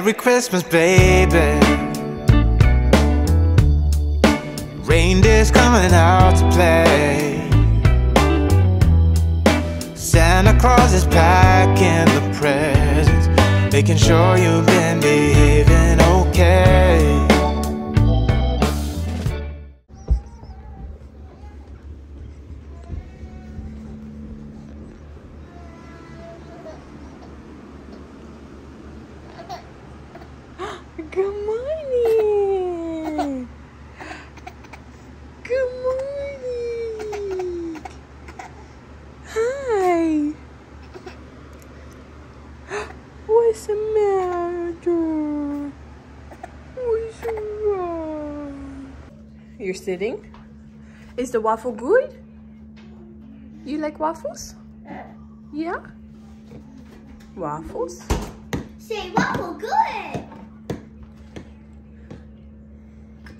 Merry Christmas, baby. Reindeer's coming out to play. Santa Claus is packing the presents, making sure you've been behaving Good morning. Good morning. Hi. What's the matter? What's wrong? You're sitting? Is the waffle good? You like waffles? Yeah? Waffles? Say waffle good.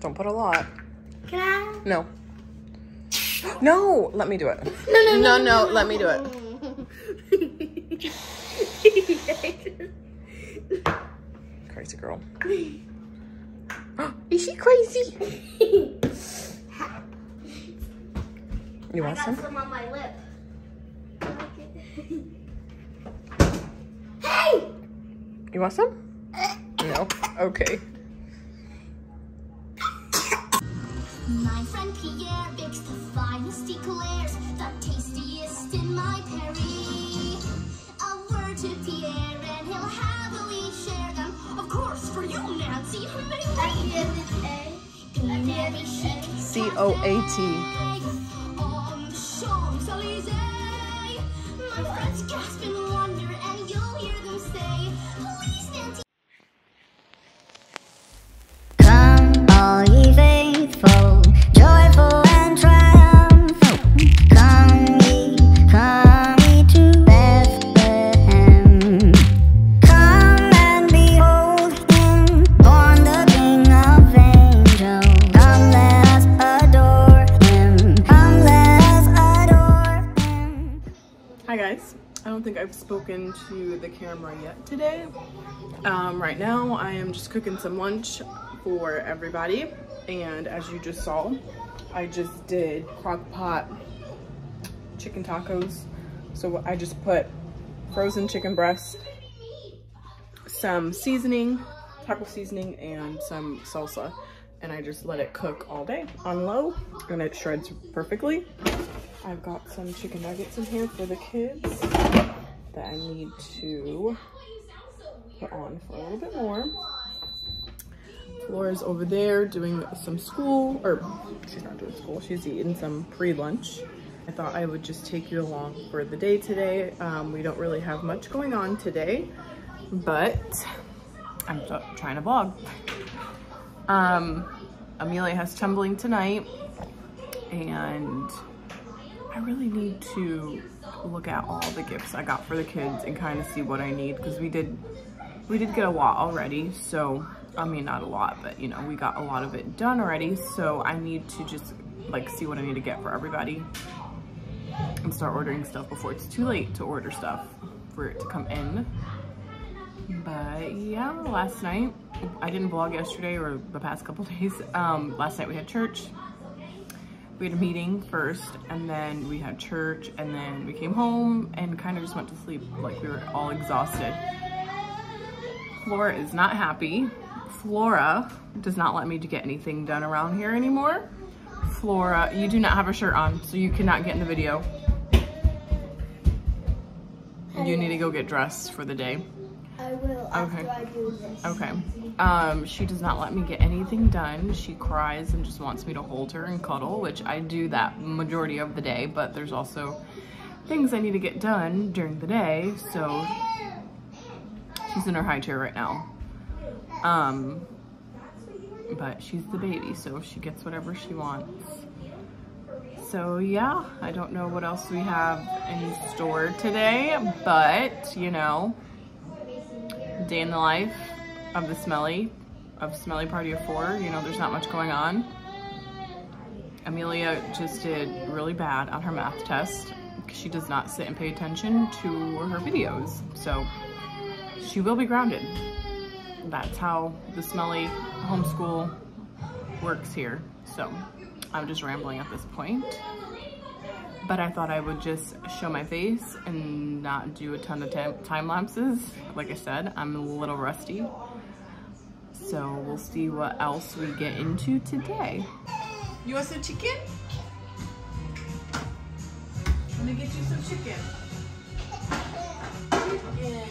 Don't put a lot. Can I? No. No, let me do it. No, no, No, no, let me do it. Crazy girl. Is she crazy? You I want got some? some on my lip. hey! You want some? No. Okay. My friend Pierre bakes the finest eclairs, the tastiest in my Perry. A word to Pierre and he'll happily share them. Of course, for you, Nancy. Granny think to the camera yet today. Um, right now I am just cooking some lunch for everybody and as you just saw I just did crock pot chicken tacos. So I just put frozen chicken breast, some seasoning, taco seasoning and some salsa and I just let it cook all day on low and it shreds perfectly. I've got some chicken nuggets in here for the kids that I need to put on for a little bit more. Laura's over there doing some school, or she's not doing school, she's eating some pre-lunch. I thought I would just take you along for the day today. Um, we don't really have much going on today, but I'm trying to vlog. Um, Amelia has tumbling tonight, and I really need to look at all the gifts I got for the kids and kind of see what I need because we did we did get a lot already so I mean not a lot but you know we got a lot of it done already so I need to just like see what I need to get for everybody and start ordering stuff before it's too late to order stuff for it to come in. But yeah last night I didn't vlog yesterday or the past couple days um last night we had church we had a meeting first and then we had church and then we came home and kind of just went to sleep like we were all exhausted. Flora is not happy. Flora does not let me to get anything done around here anymore. Flora, you do not have a shirt on, so you cannot get in the video. You need to go get dressed for the day. I will after I do this. Okay. Um, she does not let me get anything done. She cries and just wants me to hold her and cuddle, which I do that majority of the day, but there's also things I need to get done during the day, so she's in her high chair right now. Um, but she's the baby, so she gets whatever she wants. So yeah, I don't know what else we have in store today, but you know, day in the life of the Smellie of Smellie party of four you know there's not much going on amelia just did really bad on her math test she does not sit and pay attention to her videos so she will be grounded that's how the Smellie homeschool works here. So I'm just rambling at this point. But I thought I would just show my face and not do a ton of time, lapses. Like I said, I'm a little rusty. So we'll see what else we get into today. You want some chicken? Let me get you some chicken. Chicken.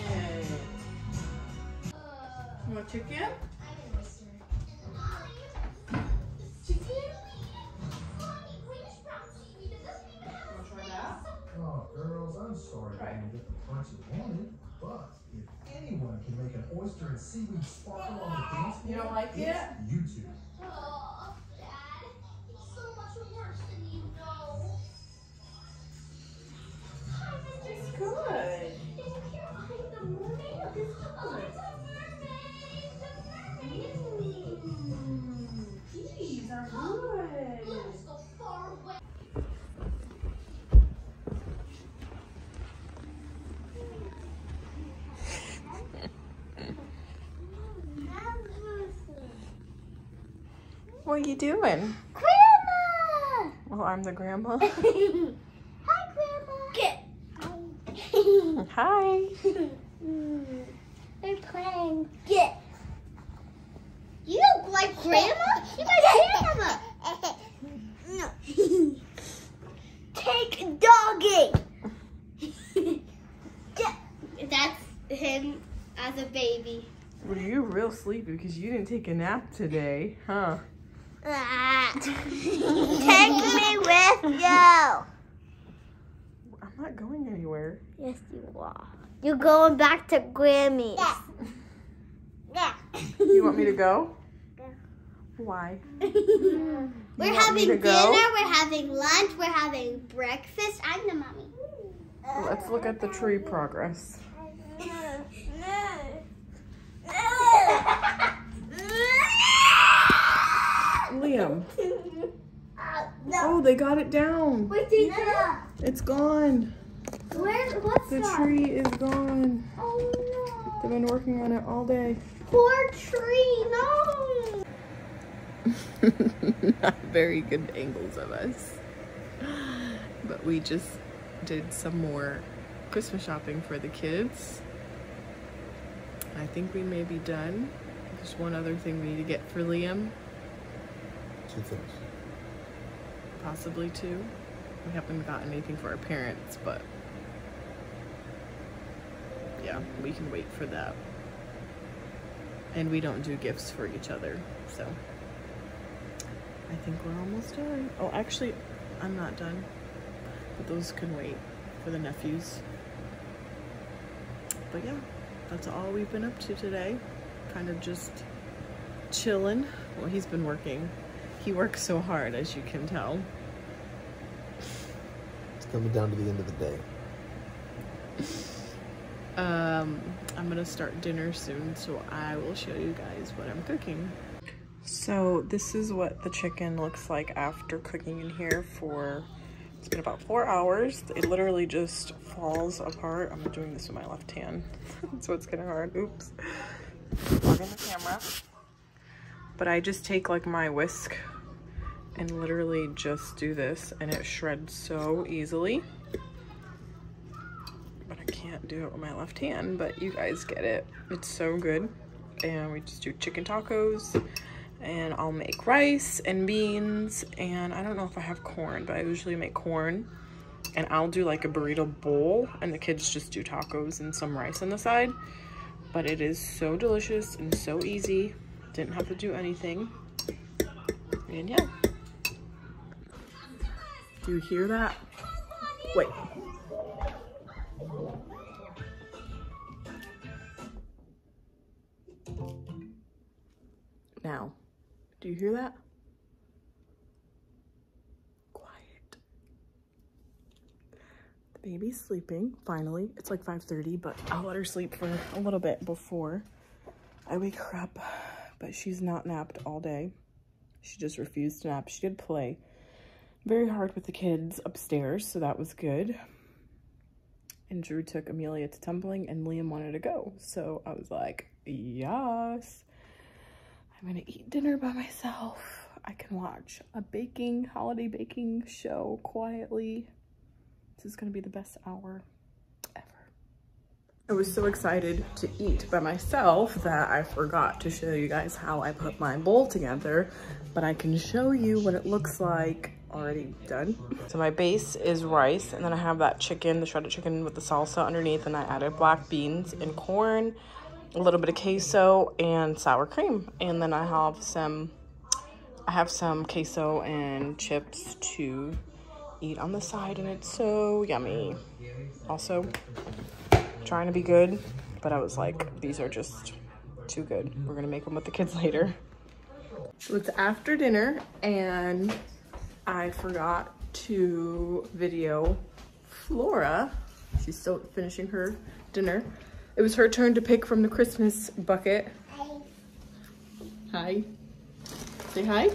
You want chicken? Girls, I'm sorry you didn't get the punch you wanted, but if anyone can make an oyster and seaweed sparkle on the dance floor, You don't like it's it? You two. Oh, Dad, it's so much worse than you know. Hi, Mr. It's good. Are you doing? Grandma! Well, I'm the grandma. Hi, Grandma! Get! Hi. They're playing. Get! You look like Grandma? You're my grandma! Take doggy! Get! That's him as a baby. Were you real sleepy because you didn't take a nap today, huh? Take me with you! I'm not going anywhere. Yes, you are. You're going back to Grammy's. Yeah. You want me to go? Why? We're having dinner, go? we're having lunch, we're having breakfast. I'm the mommy. Let's look at the tree progress. Liam. Oh, they got it down. Wait, did It's gone. Where's what's The that? tree is gone. Oh They've been working on it all day. Poor tree, no! Not very good angles of us. But we just did some more Christmas shopping for the kids. I think we may be done. There's one other thing we need to get for Liam, Two things. Possibly two. We haven't gotten anything for our parents, but yeah, we can wait for that. And we don't do gifts for each other, so I think we're almost done. Oh, actually, I'm not done, but those can wait for the nephews. But yeah, that's all we've been up to today. Kind of just chilling. Well, he's been working. He works so hard, as you can tell. It's coming down to the end of the day. Um, I'm gonna start dinner soon, so I will show you guys what I'm cooking. So this is what the chicken looks like after cooking in here for, it's been about four hours. It literally just falls apart. I'm doing this with my left hand, so it's kind of hard. Oops. Plug in the camera. But I just take like my whisk and literally just do this and it shreds so easily but I can't do it with my left hand, but you guys get it. It's so good. And we just do chicken tacos and I'll make rice and beans and I don't know if I have corn, but I usually make corn and I'll do like a burrito bowl and the kids just do tacos and some rice on the side. But it is so delicious and so easy. Didn't have to do anything. And yeah. Do you hear that? Wait. Now, do you hear that? Quiet. The baby's sleeping, finally. It's like 5.30, but I'll let her sleep for a little bit before I wake her up. But she's not napped all day. She just refused to nap. She did play very hard with the kids upstairs, so that was good. and Drew took Amelia to tumbling and Liam wanted to go. So I was like, yes, I'm gonna eat dinner by myself. I can watch a baking, holiday baking show quietly. This is gonna be the best hour. I was so excited to eat by myself that I forgot to show you guys how I put my bowl together, but I can show you what it looks like already done. So my base is rice and then I have that chicken, the shredded chicken with the salsa underneath and I added black beans and corn, a little bit of queso and sour cream. And then I have some, I have some queso and chips to eat on the side and it's so yummy. Also, trying to be good, but I was like, these are just too good. We're gonna make them with the kids later. So it's after dinner and I forgot to video Flora. She's still finishing her dinner. It was her turn to pick from the Christmas bucket. Hi. Say hi.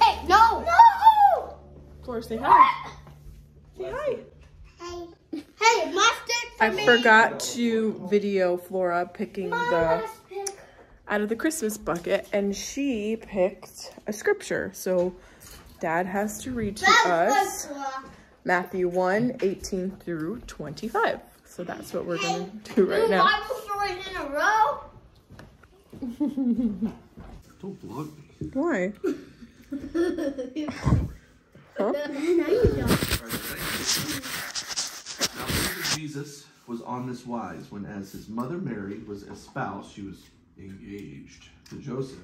Hey, no! No! Flora, say hi. Say hi. Hey, hey, my stick for I me. forgot to video Flora picking My the pick. out of the Christmas bucket and she picked a scripture. So dad has to read to That us. Matthew 1, 18 through 25. So that's what we're gonna do right now. Bible stories in a row. Don't vlog me. Why? no, you don't. Now, Jesus was on this wise when, as his mother Mary was espoused, she was engaged to Joseph.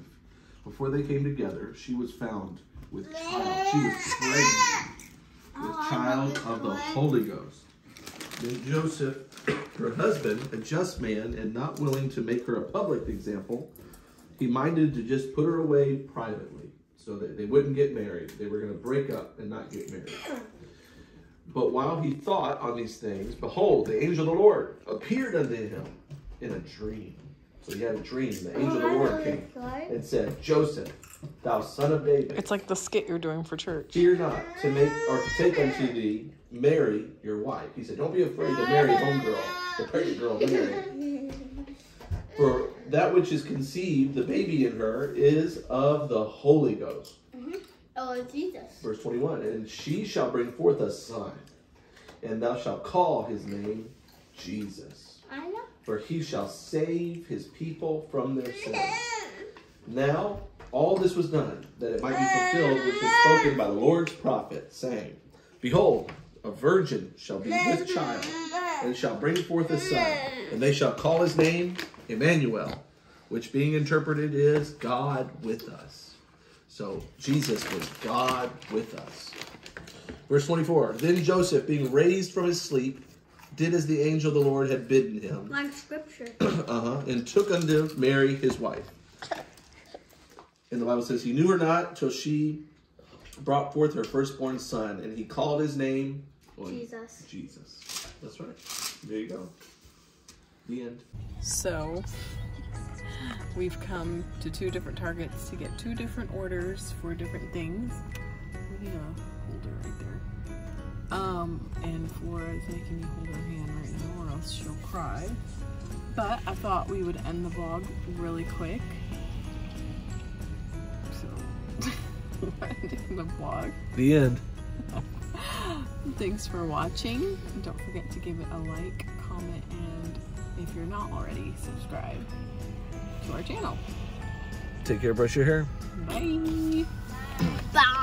Before they came together, she was found with child. She was pregnant with child of the Holy Ghost. Then Joseph, her husband, a just man and not willing to make her a public example, he minded to just put her away privately so that they wouldn't get married. They were going to break up and not get married. But while he thought on these things, behold, the angel of the Lord appeared unto him in a dream. So he had a dream. The angel of the Lord came and said, Joseph, thou son of David, It's like the skit you're doing for church. fear not to make or to take unto thee Mary your wife. He said, Don't be afraid to marry homegirl, the pregnant girl Mary. For that which is conceived, the baby in her, is of the Holy Ghost. Oh, Jesus. Verse 21 And she shall bring forth a son, and thou shalt call his name Jesus. I know. For he shall save his people from their sins. Now, all this was done, that it might be fulfilled which was spoken by the Lord's prophet, saying, Behold, a virgin shall be with child, and shall bring forth a son, and they shall call his name Emmanuel, which being interpreted is God with us. So Jesus was God with us. Verse 24 Then Joseph, being raised from his sleep, did as the angel of the Lord had bidden him, Like scripture. uh-huh, and took unto Mary his wife. And the Bible says he knew her not till she brought forth her firstborn son, and he called his name what? Jesus. Jesus. That's right. There you go. The end. So we've come to two different targets to get two different orders for different things. We need a holder right there. Um, and Flora is making me hold her hand right now or else she'll cry. But I thought we would end the vlog really quick. So ending the vlog. The end. Thanks for watching. Don't forget to give it a like, comment, and if you're not already, subscribe to our channel. Take care, brush your hair. Bye! Bye.